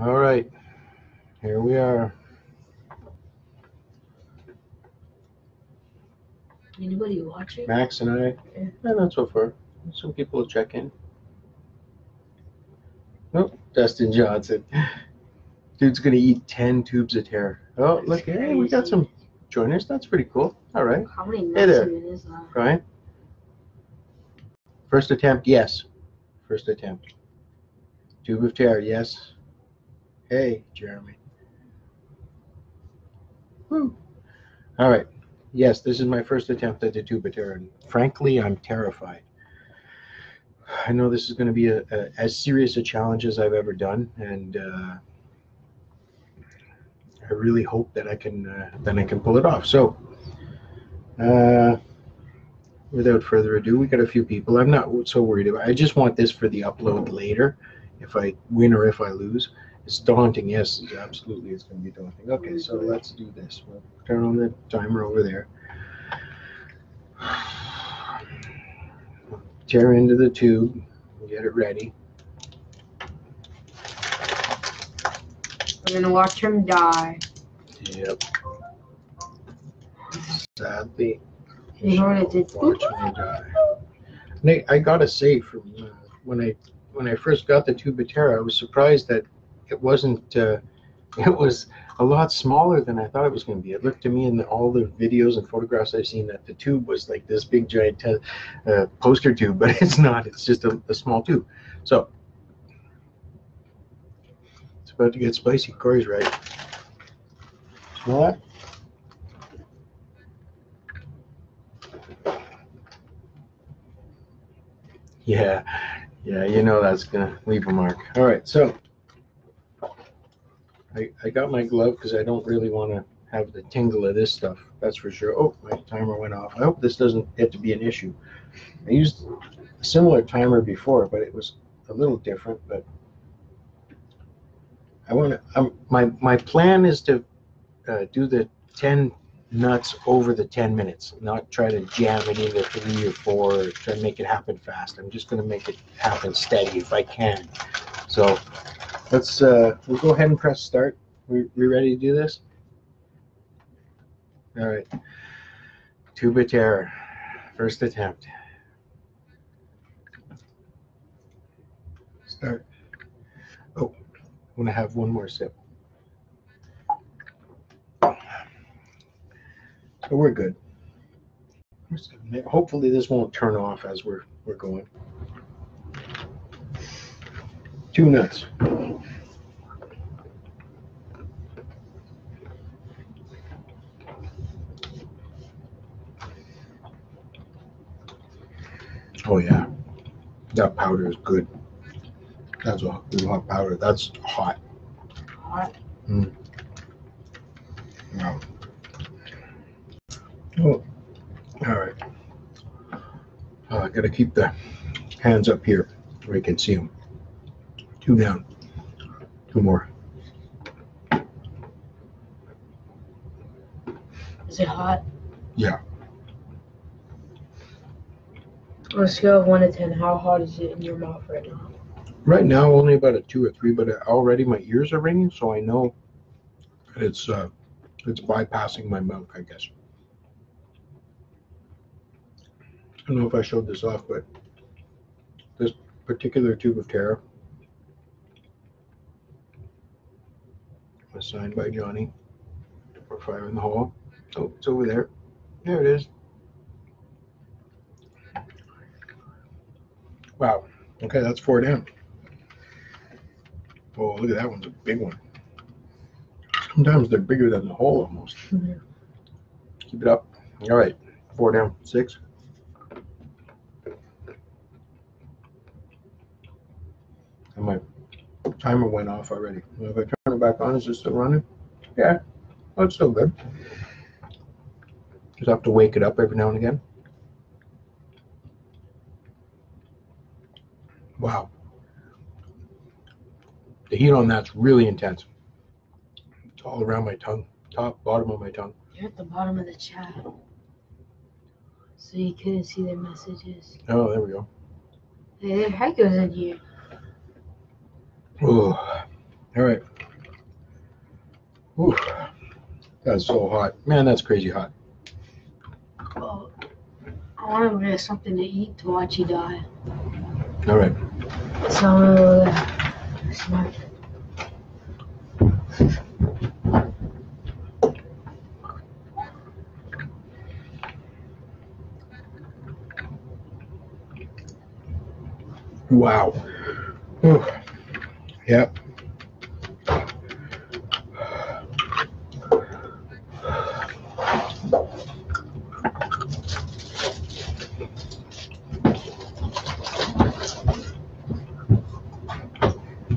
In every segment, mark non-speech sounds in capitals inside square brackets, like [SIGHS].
All right, here we are. Anybody watching? Max and I, Yeah. yeah, not so far. Some people will check in. Nope, Dustin Johnson. Dude's gonna eat 10 tubes of terror. Oh, look, hey, we got some joiners. That's pretty cool. All right, How many Hey there. Mexican is that? Brian. First attempt, yes. First attempt. Tube of terror, yes. Hey, Jeremy. Woo. All right. Yes, this is my first attempt at the tube of. And frankly, I'm terrified. I know this is going to be a, a, as serious a challenge as I've ever done, and uh, I really hope that I can uh, that I can pull it off. So, uh, without further ado, we got a few people. I'm not so worried about. I just want this for the upload later. If I win or if I lose, it's daunting. Yes, absolutely, it's going to be daunting. Okay, so let's do this. We'll turn on the timer over there. Tear into the tube. Get it ready. We're gonna watch him die. Yep. Sadly, You know what it did? Watch me die. Nate, I gotta say, from uh, when I when I first got the tube of terror, I was surprised that it wasn't. Uh, [LAUGHS] it was a lot smaller than I thought it was going to be. It looked to me in the, all the videos and photographs I've seen that the tube was like this big giant te- uh, poster tube, [LAUGHS] but it's not. It's just a, a small tube. So it's about to get spicy. Corey's right. Smell that? Yeah, yeah, you know that's gonna leave a mark. All right, so I, I got my glove because I don't really want to have the tingle of this stuff. That's for sure. Oh, my timer went off. I hope this doesn't get to be an issue. I used a similar timer before, but it was a little different. But I want to. Um, my my plan is to uh, do the ten nuts over the 10 minutes, not try to jam it into three or four or try to make it happen fast. I'm just going to make it happen steady if I can. So let's, uh, we'll go ahead and press start. We, we ready to do this? All right. Tube of Terror, first attempt. Start. Oh, I'm going to have one more sip. So we're good. Hopefully this won't turn off as we're we're going. Two nuts. Oh yeah, that powder is good. That's a good hot powder. That's hot. Hot. Wow. Oh, all right. Uh, I gotta keep the hands up here where I can see them. Two down. Two more. Is it hot? Yeah. On a scale of one to ten, how hot is it in your mouth right now? Right now, only about a two or three, but already my ears are ringing, so I know it's uh, it's bypassing my mouth, I guess. I don't know if I showed this off, but this particular tube of terror was signed by Johnny for Fire in the Hole. Oh, it's over there. There it is. Wow. Okay, that's four down. Oh, look at that one's a big one. Sometimes they're bigger than the hole almost. Mhm. Keep it up. All right, four down, six. And my timer went off already. If I it back on, is it still running? Yeah, oh, it's still good. Just have to wake it up every now and again. Wow. The heat on that's really intense. It's all around my tongue, top, bottom of my tongue. You're at the bottom of the chat. So you couldn't see their messages. Oh, there we go. Hey, Haico's in here. Oh, All right. Whew. That's so hot. Man, that's crazy hot. Well, I want to get something to eat to watch you die. All right. So I'm gonna go there. Smart. Wow. Whew. Yep.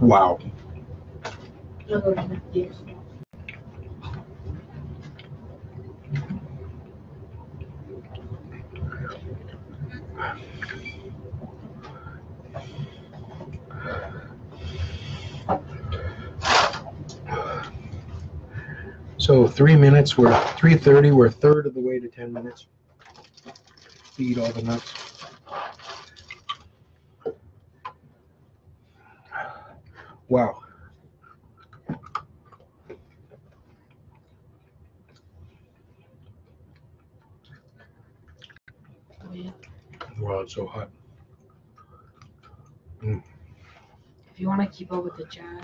Wow. So three minutes, we're three thirty, we're a third of the way to ten minutes. To Eat all the nuts. Wow. Oh, yeah. It's so hot. Mm. If you want to keep up with the chat,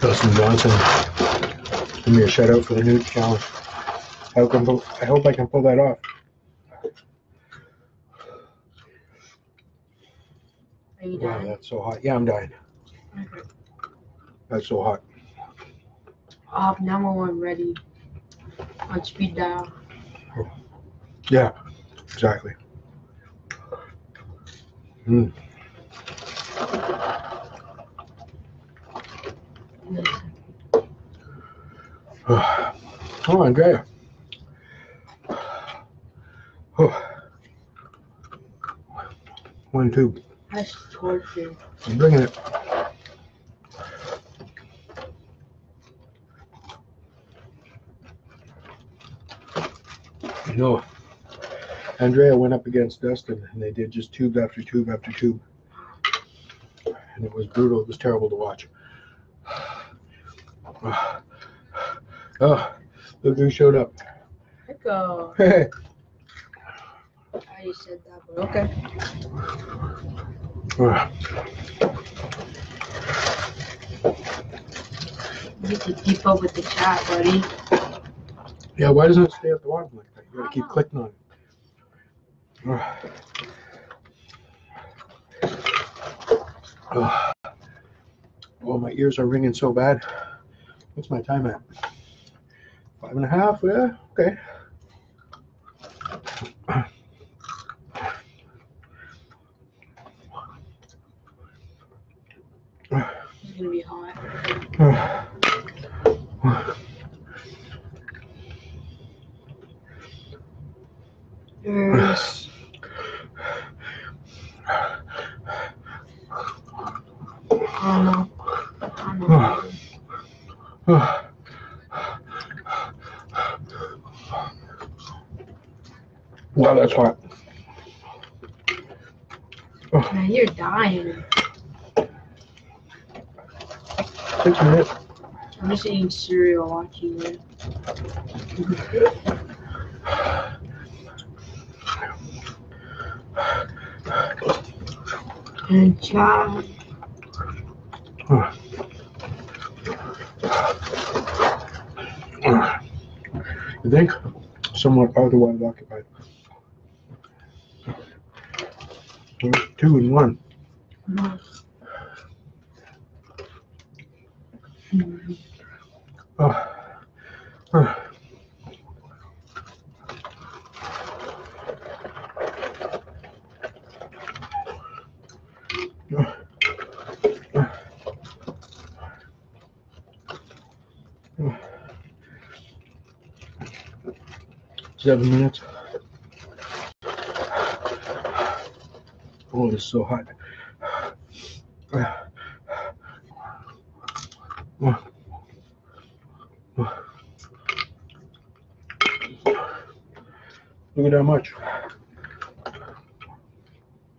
Dustin Johnson, give me a shout out for the nude challenge. I hope, I can pull- I hope I can pull that off. are you Wow, that's so hot. Yeah, I'm dying. Okay. That's so hot. Um, I'll have number one ready on speed dial. Yeah, exactly. Mm. [SIGHS] Oh, Andrea. Oh. One, two. That's torture. I'm bringing it. Know, Andrea went up against Dustin and they did just tube after tube after tube. And it was brutal. It was terrible to watch. [SIGHS] Oh, look who showed up. Haico. Hey. I already said that, but okay. You need to keep up with the chat, buddy. Yeah, why doesn't it stay at the bottom like that? You gotta keep I don't know. clicking on it. Oh, my ears are ringing so bad. What's my time at? Five and a half? Yeah, okay. It's gonna be hot. [SIGHS] There's I don't know. I don't know. Wow, that's hot. Man, you're dying. Six minutes. I'm just eating cereal watching it. [SIGHS] And chat. You think? Somewhat otherwise occupied. Two and one. Oh. Oh. Seven minutes. Oh, it's so hot. Look at that much.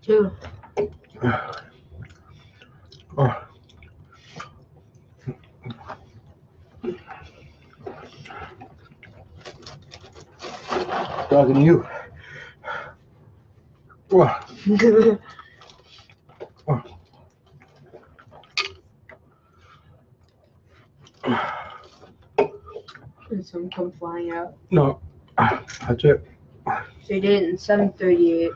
Two. Oh, talking to you. Well, and some come flying out. no, that's it. They did it in 738.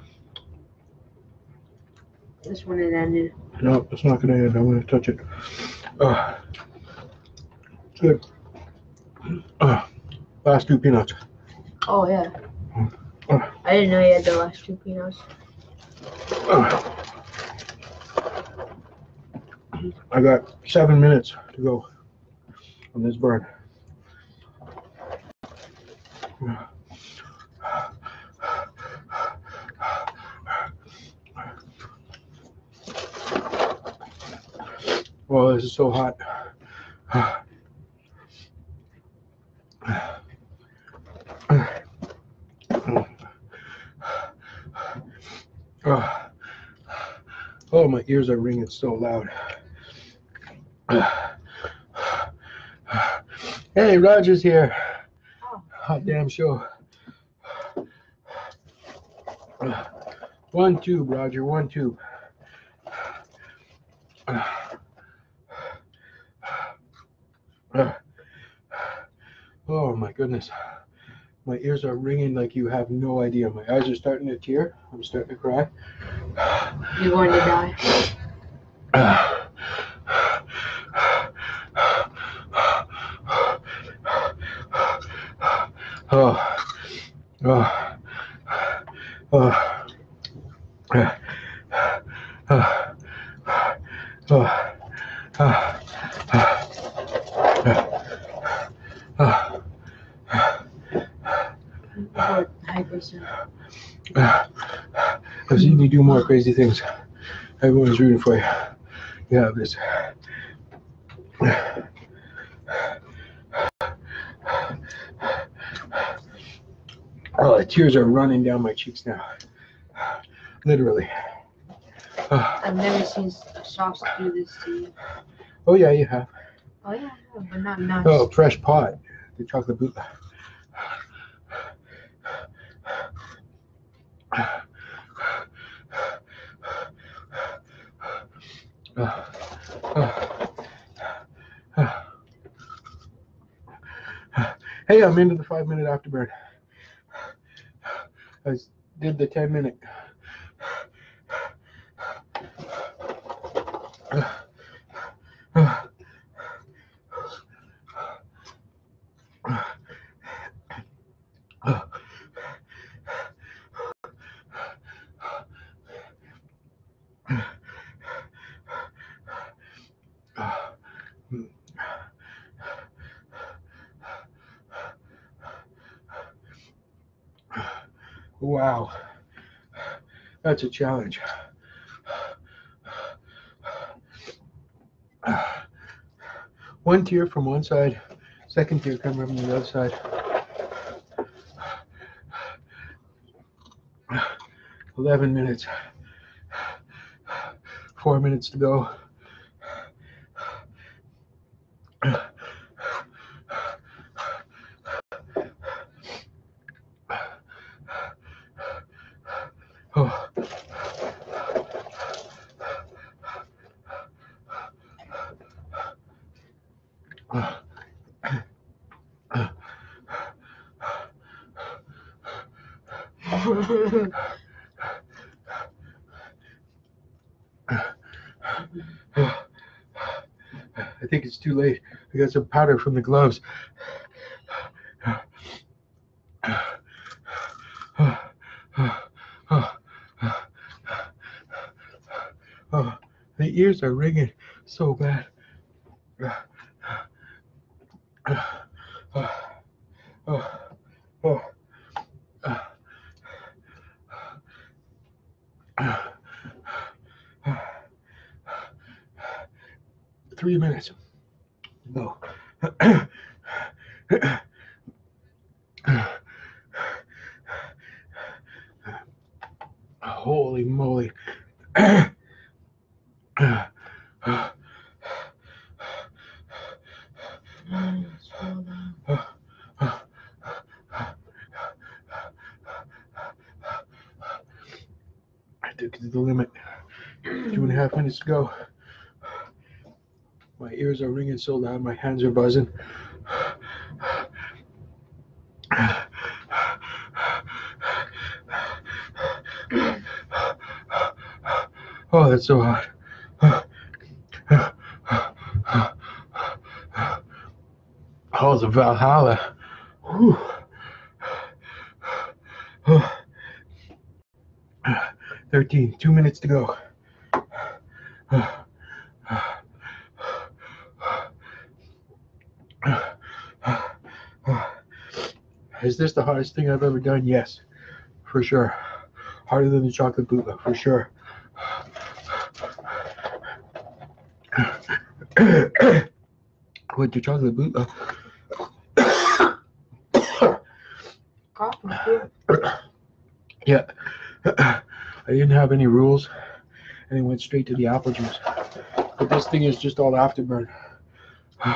This one it ended. No, it's not gonna end. I'm gonna touch it. Uh, good. Uh, last two peanuts. Oh, yeah. Uh. I didn't know you had the last two peanuts. Uh, I got seven minutes to go on this burn. Oh, this is so hot. Oh, oh, my ears are ringing so loud. Hey, Roger's here. Hot damn show. One tube, Roger, one tube. Oh my goodness. My ears are ringing like you have no idea. My eyes are starting to tear. I'm starting to cry. You're going to die. [SIGHS] Oh, oh, oh, oh, oh, Or hypersen- I've seen you do more crazy things. Everyone's rooting for you. You have this. Oh, the tears are running down my cheeks now. Literally. I've never seen a sauce do this to you. oh yeah, you have. Oh, yeah, but not nice. Oh, fresh pot. The chocolate boot. [SIGHS] Hey, I'm into the five minute afterburn. I did the 10 minute. [SIGHS] Wow. That's a challenge. One tear from one side, second tear coming from the other side. Eleven minutes. Four minutes to go. I think it's too late. I got some powder from the gloves. Oh, the ears are ringing so bad. Oh, oh, Three minutes. No. Holy moly. Mm, slow down. Two and a half minutes to go. My ears are ringing so loud, my hands are buzzing. Oh, that's so hot. Oh, the Valhalla. Whew. 13, two minutes to go. Is this the hardest thing I've ever done? Yes, for sure. Harder than the chocolate Bhutlah, for sure. [COUGHS] With the chocolate Bhutlah. Yeah. [COUGHS] I didn't have any rules and it went straight to the apple juice. But this thing is just all afterburn.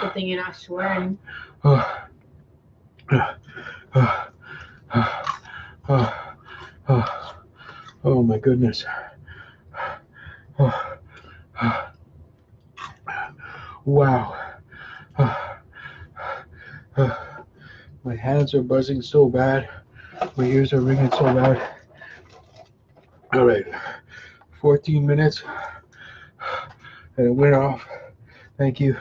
Good thing you're not swearing. [SIGHS] Oh, Oh my goodness. Wow. My hands are buzzing so bad. My ears are ringing so loud. All right. 14 minutes. And it went off. Thank you.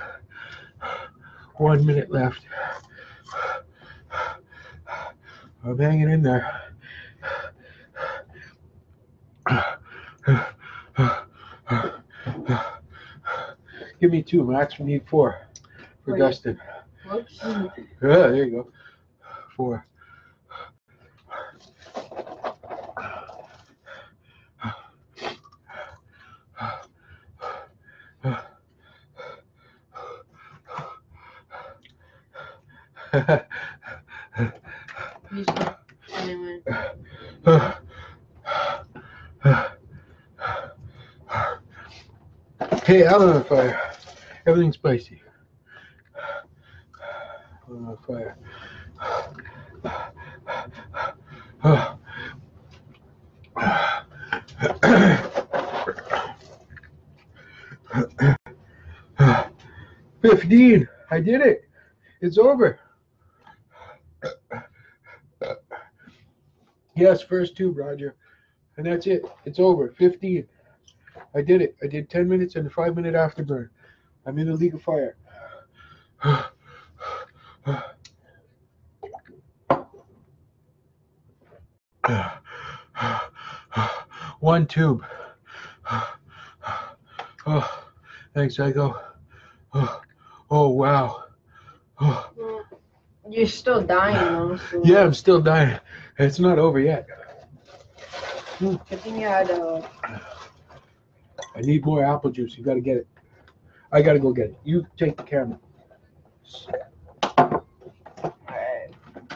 One minute left. I'm hanging in there. Give me two, Max. We need four for Wait. Dustin. Whoops. Yeah, there you go. Four. [LAUGHS] hey, I'm on fire. Everything's spicy. I'm on fire. Fifteen. I did it. It's over. Yes, first tube, Roger. And that's it. It's over. 15. I did it. I did 10 minutes and a 5 minute afterburn. I'm in the League of Fire. One tube. Oh, thanks, Psycho. Oh, oh wow. Oh, You're still dying though. Yeah, I'm still dying. It's not over yet. Good thing you had uh, I need more apple juice. You got to get it. I got to go get it. You take the camera.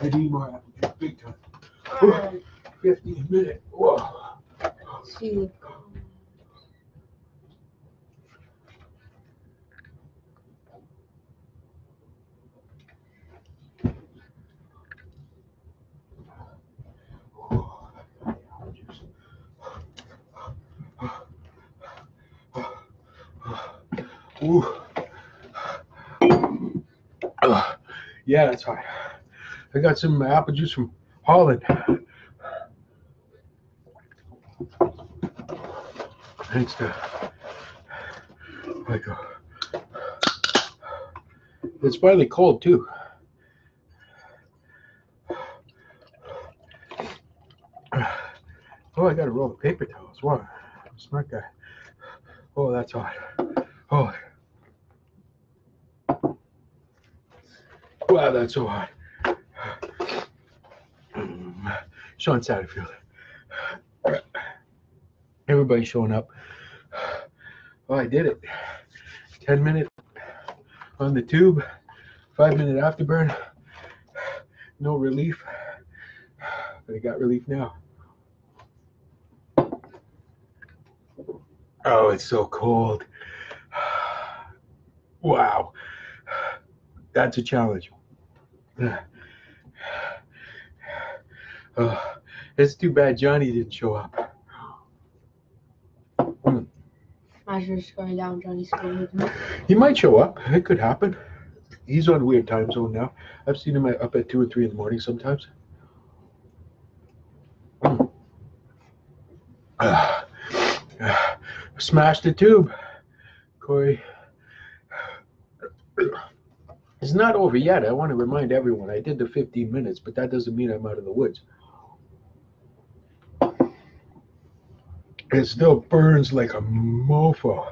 I need more apple juice. Big time. Um, 15 minutes. Whoa. see Ugh. Yeah, that's fine. I got some apple juice from Holland. Thanks to Michael. It's finally cold too. Oh, I got a roll of paper towels. Wow, smart guy. Oh, that's hot. Oh. Wow, that's so hot. Mm. Sean Satterfield. Everybody showing up. Oh, I did it. 10 minute on the tube, five minute afterburn. No relief. But I got relief now. Oh, it's so cold. Wow. That's a challenge. [SIGHS] Oh, it's too bad Johnny didn't show up. Hmm. Imagine going down Johnny's with. He might show up. It could happen. He's on weird time zone now. I've seen him up at two or three in the morning sometimes. Ah. Ah. [SIGHS] [SIGHS] smashed the tube, Corey. It's not over yet. I want to remind everyone I did the 15 minutes, but that doesn't mean I'm out of the woods. It still burns like a mofo.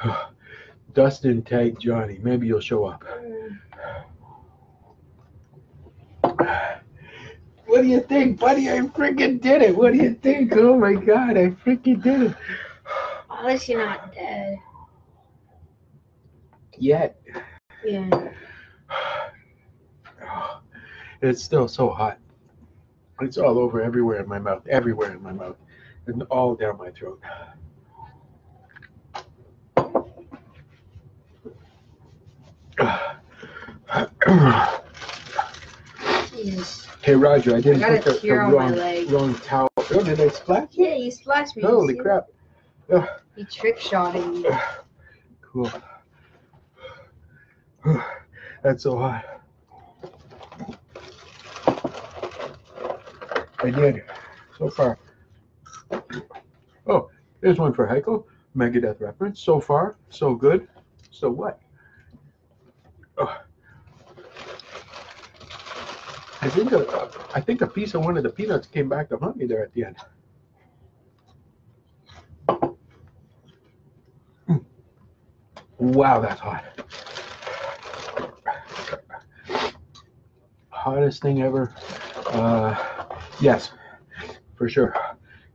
[SIGHS] Dustin tagged Johnny. Maybe you'll show up. What do you think, buddy? I freaking did it. What do you think? Oh my god, I freaking did it. At least you're not dead. Yet. Yeah. [SIGHS] It's still so hot. It's all over everywhere in my mouth, everywhere in my mouth, and all down my throat. [SIGHS] Hey Roger, I didn't I put a the, the tear on my wrong, leg. wrong towel. Oh, did I splash? you? Yeah, you splashed me. Holy crap! You trick shotted me. [SIGHS] Cool. [SIGHS] That's so hot. I did so far. Oh, there's one for Haico. Megadeth reference. So far, so good. So what? Oh. I think a, I think a piece of one of the peanuts came back to haunt me there at the end. Mm. Wow, that's hot. Hottest thing ever. Uh, yes, for sure.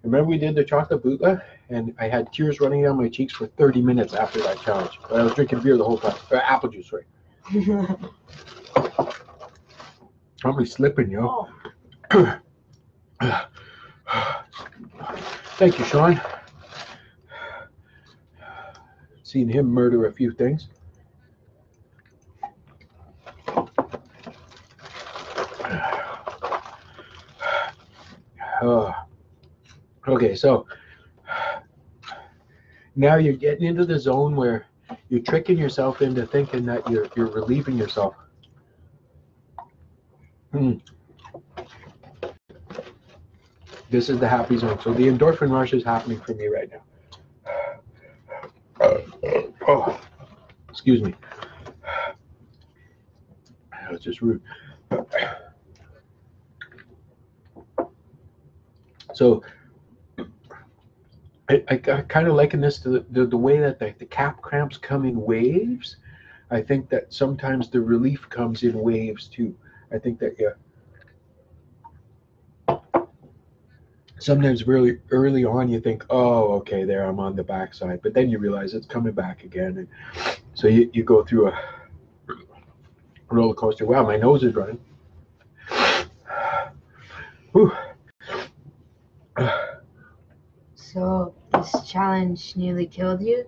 Remember we did the chocolate Bhutlah, and I had tears running down my cheeks for 30 minutes after that challenge. But I was drinking beer the whole time. Uh, apple juice, sorry. [LAUGHS] Probably slipping, yo. oh, Thank you, Sean. Seen him murder a few things. Uh, okay, so now you're getting into the zone where you're tricking yourself into thinking that you're you're relieving yourself. Hmm. This is the happy zone. So the endorphin rush is happening for me right now. oh, excuse me. That was just rude. So I, I, I kind of liken this to the, the, the way that the, the cap cramps come in waves. I think that sometimes the relief comes in waves too. I think that yeah. Sometimes really early on you think, oh, okay, there I'm on the backside, but then you realize it's coming back again, and so you, you go through a roller coaster. Wow, my nose is running. [SIGHS] Whew. So this challenge nearly killed you?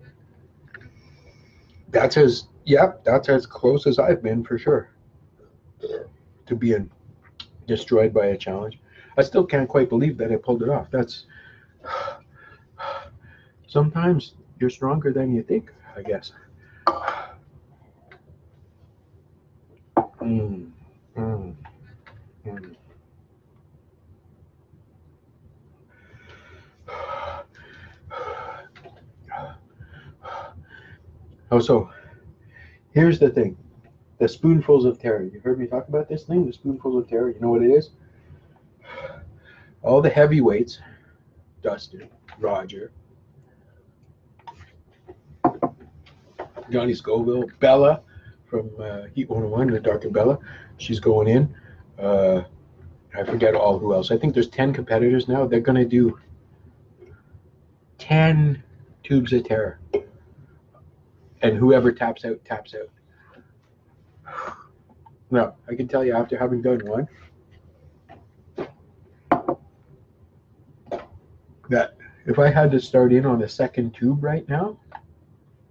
That's as yep, that's as close as I've been for sure to being destroyed by a challenge. I still can't quite believe that I pulled it off. That's [SIGHS] sometimes you're stronger than you think, I guess. Mm, mm, mm. Oh, so here's the thing the spoonfuls of terror. You heard me talk about this thing, the spoonfuls of terror. You know what it is? All the heavyweights, Dustin, Roger, Johnny Scoville, Bella from uh, Heat 101, the Dark and Bella. She's going in. Uh, I forget all who else. I think there's 10 competitors now. They're going to do 10 tubes of terror. And whoever taps out, taps out. No, I can tell you after having done one, that if I had to start in on a second tube right now,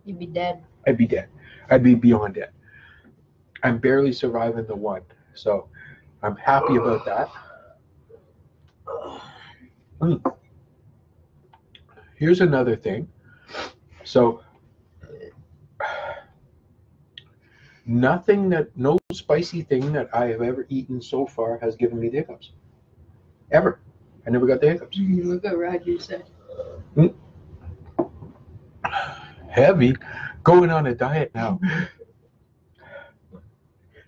You'd be dead. I'd be dead. I'd be beyond dead. I'm barely surviving the one. So I'm happy about that. Mm. here's another thing. So, nothing that, no spicy thing that I have ever eaten so far has given me the hiccups. Ever. I never got the hiccups. Look what Roger said. Hmm? Heavy. Going on a diet now.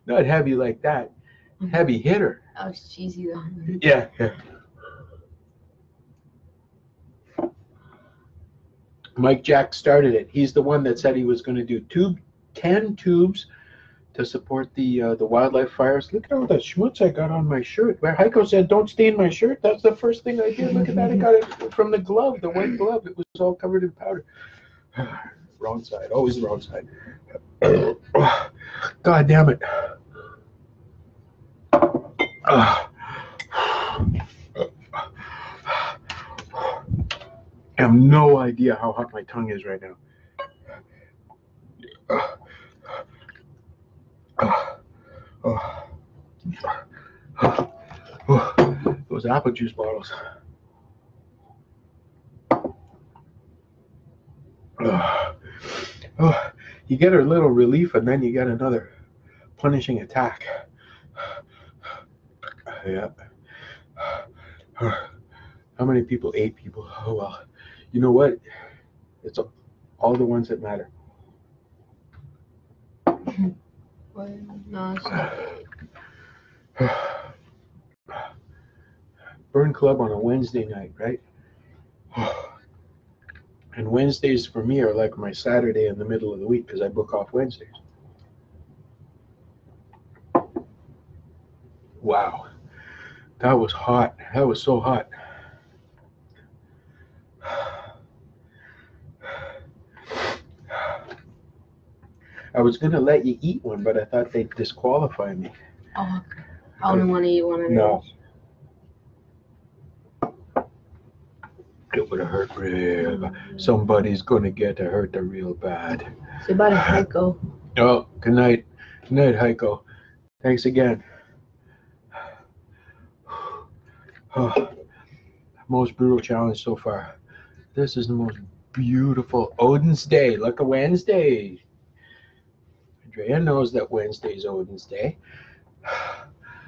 Not heavy like that. Mm-hmm. Heavy hitter. Oh, was cheesy though. Yeah. yeah. Mike Jack started it. He's the one that said he was going to do tube, ten tubes to support the uh, the wildlife fires. Look at all that schmutz I got on my shirt. Where Haico said, "Don't stain my shirt." That's the first thing I did. Look at that! I got it from the glove, the white glove. It was all covered in powder. [SIGHS] wrong side. Always the wrong side. [COUGHS] God damn it. [SIGHS] I have no idea how hot my tongue is right now. Those apple juice bottles. Oh, you get a little relief and then you get another punishing attack. Yeah. How many people? Eight people. Oh well. You know what? It's all the ones that matter. [SIGHS] Burn Club on a Wednesday night, right? [SIGHS] And Wednesdays for me are like my Saturday in the middle of the week because I book off Wednesdays. Wow. That was hot. That was so hot. I was gonna let you eat one, but I thought they'd disqualify me. Oh, I don't want to eat one of No. those. It would have hurt real bad. Somebody's gonna get to hurt real bad. Say bye to Haico. [SIGHS] Oh, good night. Good night, Haico. Thanks again. [SIGHS] Oh, most brutal challenge so far. This is the most beautiful Odin's Day. Look at Wednesday. Andrea knows that Wednesday's Odin's Day.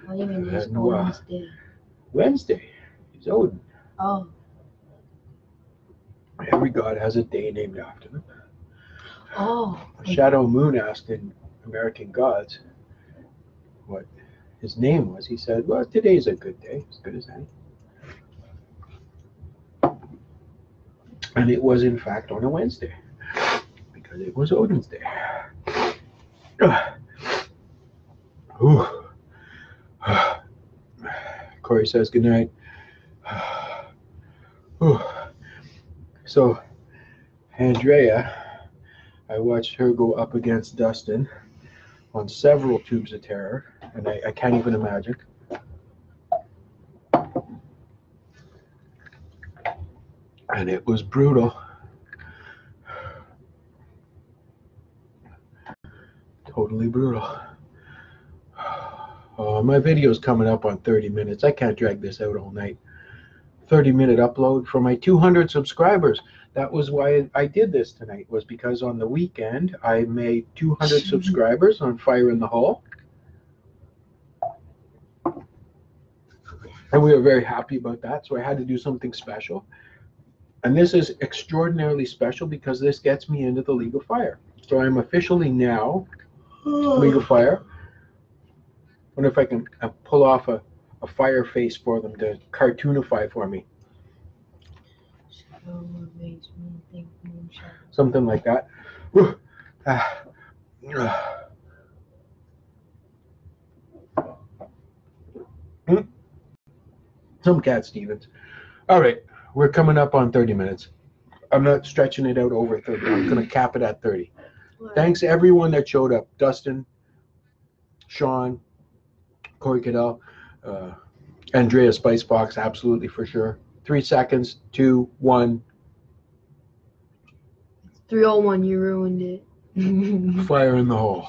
What even is And, uh, Odin's Day? Wednesday is Odin. Oh, Every god has a day named after them. oh. Shadow Moon asked in American Gods what his name was. He said, Well, today's a good day, as good as any. And it was, in fact, on a Wednesday because it was Odin's Day. [SIGHS] Ooh. [SIGHS] Corey says, Good night. [SIGHS] Ooh. So, Andrea, I watched her go up against Dustin on several tubes of terror, and I, I can't even imagine. And it was brutal. Totally brutal. [SIGHS] Uh, my video's coming up on 30 minutes. I can't drag this out all night. 30 minute upload for my 200 subscribers. That was why I did this tonight, was because on the weekend I made 200 [LAUGHS] subscribers on Fire in the Hole. And we were very happy about that, so I had to do something special. And this is extraordinarily special because this gets me into the League of Fire. So I'm officially now Of Fire. Wonder if I can uh, pull off a, a fire face for them to cartoonify for me. Shadow makes me think moonshine. something like that. Ah. Ah. Hmm. Some cat Stevens. All right, we're coming up on 30 minutes. I'm not stretching it out over 30. I'm going to cap it at 30. What? Thanks everyone that showed up. Dustin, Sean, Corey Cadell, uh, Andrea Spicebox, absolutely for sure. Three seconds, two, one, 301, you ruined it. [LAUGHS] fire in the hole.